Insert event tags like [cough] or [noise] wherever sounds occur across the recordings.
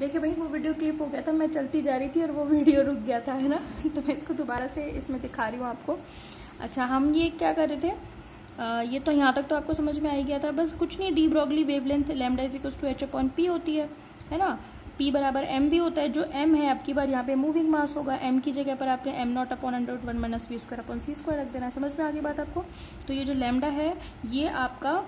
देखिए भाई वो वीडियो क्लिप हो गया था मैं चलती जा रही थी और वो वीडियो रुक गया था है ना? [laughs] तो मैं इसको दोबारा से इसमें दिखा रही हूँ आपको। अच्छा हम ये क्या कर रहे थे? आ, ये तो यहाँ तक तो आपको समझ में आ गया था बस कुछ नहीं de Broglie wavelength lambda is to h upon p होती है है ना? पी बराबर एम भी होता है जो एम है आपकी बार यहाँ पे मूविंग मास होगा एम की जगह पर आपने m naught upon hundred one minus v square upon c square रख देना समझ में आ गई बात आपको? तो ये जो लेमडा है ये आपका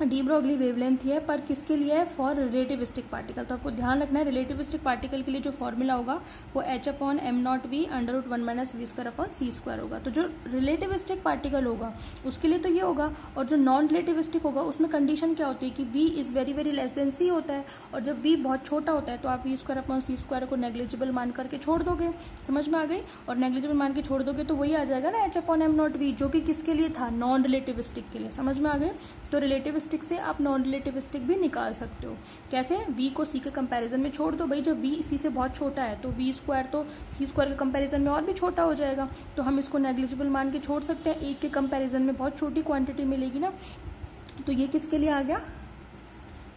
डी ब्रॉगली वेवलेंथ है पर किसके लिए है? फॉर रिलेटिविस्टिक पार्टिकल तो आपको ध्यान रखना है रिलेटिविस्टिक पार्टिकल के लिए जो फॉर्मूला होगा, वो h upon m naught v under root one minus v square upon c square होगा। तो जो रिलेटिविस्टिक पार्टिकल होगा, उसके लिए तो ये होगा, और जो नॉन रिलेटिविस्टिक होगा, उसमें कंडीशन क्या होती है कि v is very very less than c होता है, और जब वी बहुत छोटा होता है तो आप v square upon c square को नेग्लिजिबल मान करके छोड़ दोगे। समझ में आ गई? और नेग्लिजिबल मान के छोड़ दोगे तो वही आ जाएगा ना h upon m naught v जो कि किसके लिए था? नॉन रिलेटिविस्टिक के लिए। समझ में आ गए तो रिलेटिविस्टिक से आप नॉन रिलेटिविस्टिक भी निकाल सकते हो। कैसे? वी को सी के कंपैरिजन में छोड़ दो। भाई, जब वी सी से बहुत छोटा है तो वी स्क्वायर तो सी स्क्वायर के कंपैरिजन में और भी छोटा हो जाएगा। तो हम इसको नेग्लिजिबल मान के छोड़ सकते हैं। एक के कंपैरिजन में बहुत छोटी क्वांटिटी मिलेगी ना। तो ये किसके लिए आ गया?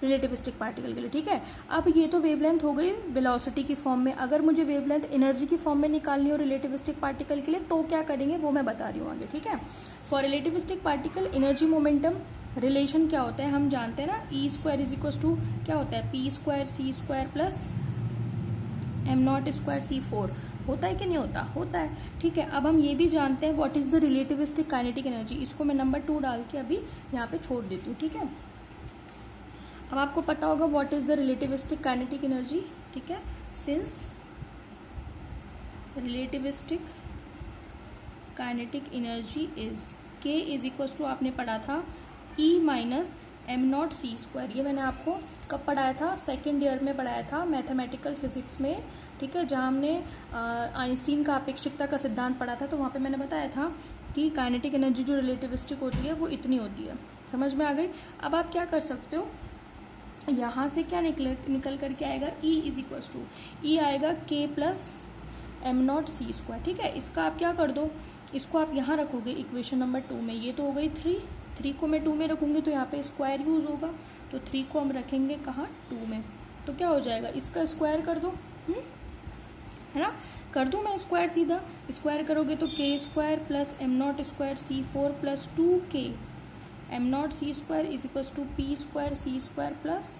रिलेटिविस्टिक पार्टिकल के लिए, ठीक है? अब ये तो वेवलेंथ हो गई वेलोसिटी की फॉर्म में। अगर मुझे वेवलेंथ एनर्जी की फॉर्म में निकालनी हो रिलेटिविस्टिक पार्टिकल के लिए तो क्या करेंगे? वो मैं बता रही हूँ आगे, ठीक है? For relativistic particle energy momentum relation क्या होता है, हम जानते हैं ना E square is equal to क्या होता है p square c square plus m naught square c four होता है कि नहीं होता? होता है। ठीक है, अब हम ये भी जानते हैं what is the relativistic kinetic energy इसको मैं नंबर टू डाल के अभी यहाँ पे छोड़ देती हूँ, ठीक है? अब आपको पता होगा what is the relativistic kinetic energy ठीक है since relativistic kinetic energy is K is equal to आपने पढ़ा था E minus m naught c square ये मैंने आपको कब पढ़ाया था? सेकेंड ईयर में पढ़ाया था मैथमेटिकल फिजिक्स में, ठीक है? जहाँ हमने आइंस्टीन का अपेक्षिकता का सिद्धांत पढ़ा था तो वहाँ पे मैंने बताया था कि काइनेटिक एनर्जी जो रिलेटिविस्टिक होती है, वो इतनी होती है। समझ में आ गई? अब आप क्या कर सकते हो? यहाँ से क्या निकल निकल करके आएगा E is equal to E आएगा K plus m naught c square ठीक है? इसका आप क्या कर दो? इसको आप यहाँ रखोगे इक्वेशन नंबर टू में। ये तो हो गई थ्री थ्री को मैं टू में रखूँगी तो यहाँ पे स्क्वायर यूज़ होगा। तो थ्री को हम रखेंगे कहाँ? टू में। तो क्या हो जाएगा? इसका स्क्वायर कर दो। हुँ? हम्म? है ना? कर दू मैं स्क्वायर सीधा? स्क्वायर करोगे तो K square plus m naught square c four plus two K m naught c square is equal to p square c square plus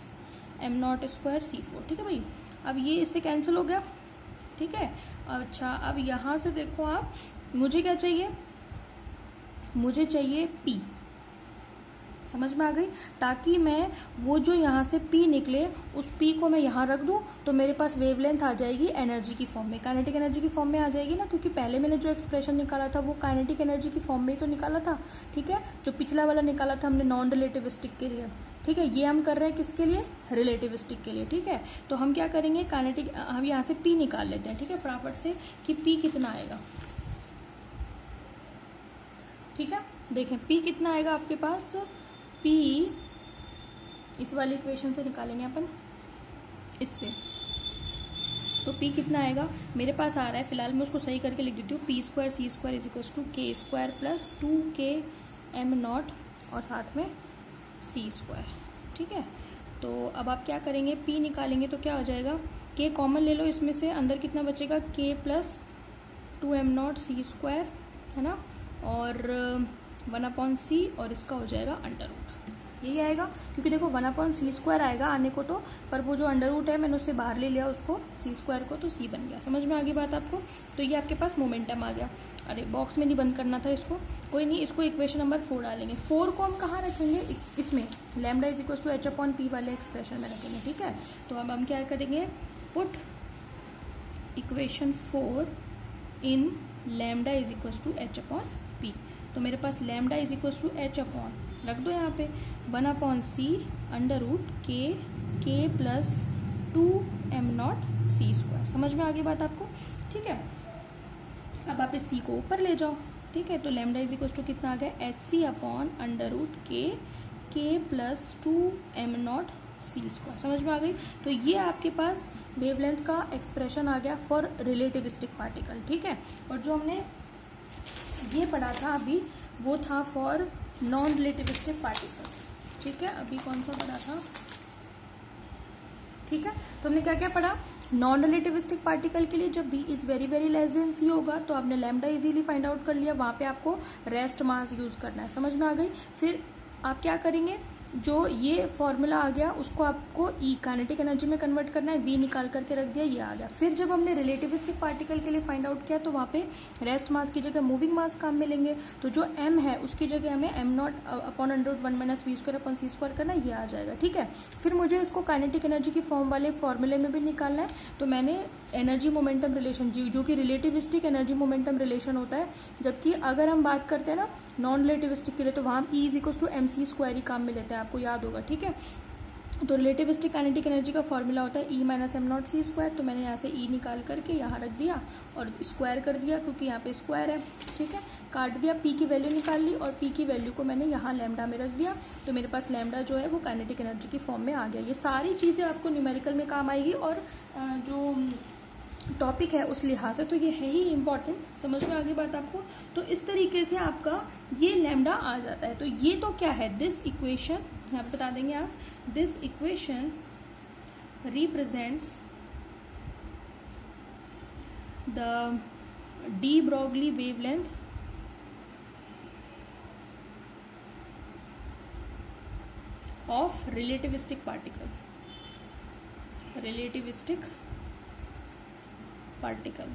m naught square c four ठीक है भाई? अब ये इससे कैंसिल हो गया। ठीक है? अच्छा अब यहाँ से देखो आप, मुझे क्या चाहिए? मुझे चाहिए पी समझ में आ गई? ताकि मैं वो जो यहाँ से पी निकले, उस पी को मैं यहाँ रख दूँ तो मेरे पास वेवलेंथ आ जाएगी एनर्जी की फॉर्म में। काइनेटिक एनर्जी की फॉर्म में आ जाएगी ना? क्योंकि पहले मैंने जो एक्सप्रेशन निकाला था, वो काइनेटिक एनर्जी की फॉर्म में ही तो निकाला था, ठीक है? जो पिछला वाला निकाला था हमने नॉन रिलेटिविस्टिक के लिए, ठीक है? ये हम कर रहे हैं किसके लिए? रिलेटिविस्टिक के लिए, ठीक है? तो हम क्या करेंगे? काइनेटिक हम यहाँ से पी निकाल लेते हैं, ठीक है? फटाफट से कि पी कितना आएगा? ठीक है? देखें पी कितना आएगा आपके पास? पी इस वाली इक्वेशन से निकालेंगे अपन, इससे। तो पी कितना आएगा? मेरे पास आ रहा है, फ़िलहाल मैं उसको सही करके लिख देती हूँ। P square c square is equal to K square plus two K m naught और साथ में सी स्क्वायर ठीक है? तो अब आप क्या करेंगे? पी निकालेंगे तो क्या हो जाएगा? के कॉमन ले लो, इसमें से अंदर कितना बचेगा? K plus two m naught c square है ना? और वन अपॉन सी और इसका हो जाएगा अंडर यही आएगा। क्योंकि देखो वन अपॉन सी स्क्वायर आएगा आने को तो पर वो जो अंडर रूट है, मैंने उससे बाहर ले लिया, उसको सी स्क्वायर को तो सी बन गया। समझ में आ गई बात आपको? तो ये आपके पास मोमेंटम आ गया। अरे बॉक्स में नहीं बंद करना था इसको। कोई नहीं, इसको इक्वेशन नंबर फोर डालेंगे। फोर को हम कहाँ रखेंगे? इसमें। Lambda is equal to h upon p वाले एक्सप्रेशन में रखेंगे, ठीक है? तो अब हम क्या करेंगे? Put equation four in lambda is equal to h upon p तो मेरे पास lambda is equal to h upon रख दो यहाँ पे। One upon c under root K K plus two m naught c square समझ में आ गई बात आपको? ठीक है? अब आप इस सी को ऊपर ले जाओ। ठीक है? तो लेमडा इज़ इक्वल टू कितना आ गया? H c upon under root K K plus two m naught c square समझ में आ गई? तो ये आपके पास वेवलेंथ का एक्सप्रेशन आ गया फॉर रिलेटिविस्टिक पार्टिकल ठीक है? और जो हमने ये पढ़ा था अभी, वो था फॉर नॉन रिलेटिविस्टिक पार्टिकल ठीक है? अभी कौन सा पढ़ा था? ठीक है? तो हमने क्या क्या पढ़ा? नॉन रिलेटिविस्टिक पार्टिकल के लिए जब v is very very less than c होगा तो आपने लैमडा इजीली फाइंड आउट कर लिया। वहाँ पे आपको रेस्ट मास यूज़ करना है। समझ में आ गई? फिर आप क्या करेंगे? जो ये फॉर्मूला आ गया, उसको आपको ई काइनेटिक एनर्जी में कन्वर्ट करना है वी निकाल करके रख दिया, ये आ गया। फिर जब हमने रिलेटिविस्टिक पार्टिकल के लिए फाइंड आउट किया तो वहाँ पे रेस्ट मास की जगह मूविंग मास काम में लेंगे। तो जो एम है, उसकी जगह हमें m naught upon hundred one minus v square upon c square करना ये आ जाएगा, ठीक है? फिर मुझे इसको काइनेटिक एनर्जी की फॉर्म वाले फॉर्मूले में भी निकालना है। तो मैंने एनर्जी मोमेंटम रिलेशन जी, जो कि रिलेटिविस्टिक एनर्जी मोमेंटम रिलेशन होता है, जबकि अगर हम बात करते हैं ना नॉन रिलेटिविस्टिक के लिए तो वहाँ E is to m c square ही काम में लेते हैं, आपको याद होगा, ठीक है? तो रिलेटिविस्टिक काइनेटिक एनर्जी का फॉर्मूला होता है E minus M naught C square तो मैंने यहाँ से ई e निकाल करके यहाँ रख दिया और स्क्वायर कर दिया, क्योंकि यहाँ पे स्क्वायर है, ठीक है? काट दिया पी की वैल्यू निकाल ली और पी की वैल्यू को मैंने यहाँ लैमडा में रख दिया तो मेरे पास लैमडा जो है वो काइनेटिक एनर्जी की फॉर्म में आ गया। ये सारी चीज़ें आपको न्यूमेरिकल में काम आएगी और जो टॉपिक है उस लिहाज से तो ये है ही इंपॉर्टेंट समझ में आगे बात आपको? तो इस तरीके से आपका ये लैमडा आ जाता है। तो ये तो क्या है? दिस इक्वेशन यहाँ पे बता देंगे आप। This equation represents the de Broglie wavelength of relativistic particle relativistic particle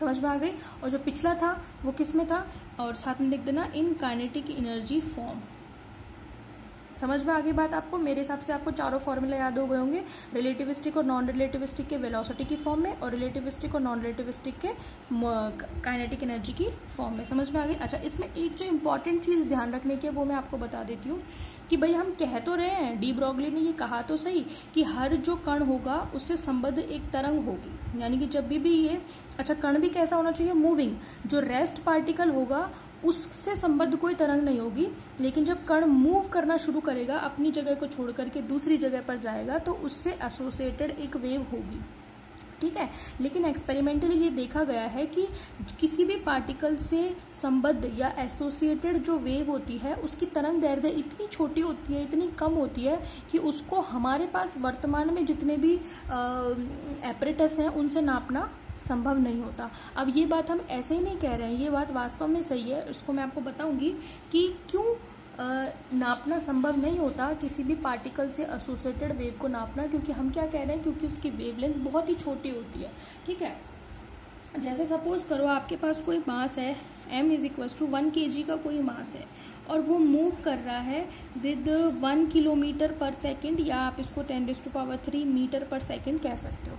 समझ में आ गई? और जो पिछला था, वो किसमें था? और साथ में लिख देना इन काइनेटिक एनर्जी फॉर्म समझ में आ गई बात आपको? मेरे हिसाब से आपको चारों फॉर्मूला याद हो गए होंगे। रिलेटिविस्टिक और नॉन रिलेटिविस्टिक के वेलोसिटी की फॉर्म में और रिलेटिविस्टिक और नॉन रिलेटिविस्टिक के काइनेटिक एनर्जी की फॉर्म में। समझ में आ गई? अच्छा इसमें एक जो इंपॉर्टेंट चीज़ ध्यान रखने की है, वो मैं आपको बता देती हूँ कि भाई हम कह तो रहे हैं डी ब्रॉगली ने ये कहा तो सही कि हर जो कण होगा, उससे संबद्ध एक तरंग होगी। यानी कि जब भी भी ये अच्छा कण भी कैसा होना चाहिए? मूविंग जो रेस्ट पार्टिकल होगा उससे संबद्ध कोई तरंग नहीं होगी, लेकिन जब कण मूव करना शुरू करेगा, अपनी जगह को छोड़ करके दूसरी जगह पर जाएगा तो उससे एसोसिएटेड एक वेव होगी। ठीक है? लेकिन एक्सपेरिमेंटली ये देखा गया है कि किसी भी पार्टिकल से संबद्ध या एसोसिएटेड जो वेव होती है, उसकी तरंग दैर्ध्य इतनी छोटी होती है, इतनी कम होती है, कि उसको हमारे पास वर्तमान में जितने भी एपरेटस हैं, उनसे नापना संभव नहीं होता। अब ये बात हम ऐसे ही नहीं कह रहे हैं, ये बात वास्तव में सही है। उसको मैं आपको बताऊँगी कि क्यों नापना संभव नहीं होता किसी भी पार्टिकल से एसोसिएटेड वेव को नापना, क्योंकि हम क्या कह रहे हैं, क्योंकि उसकी वेवलेंथ बहुत ही छोटी होती है। ठीक है? जैसे सपोज़ करो आपके पास कोई मास है, m is equal to one के का कोई मास है, और वो मूव कर रहा है with one kilometre per second या आप इसको ten this to power three metre per second कह सकते हो।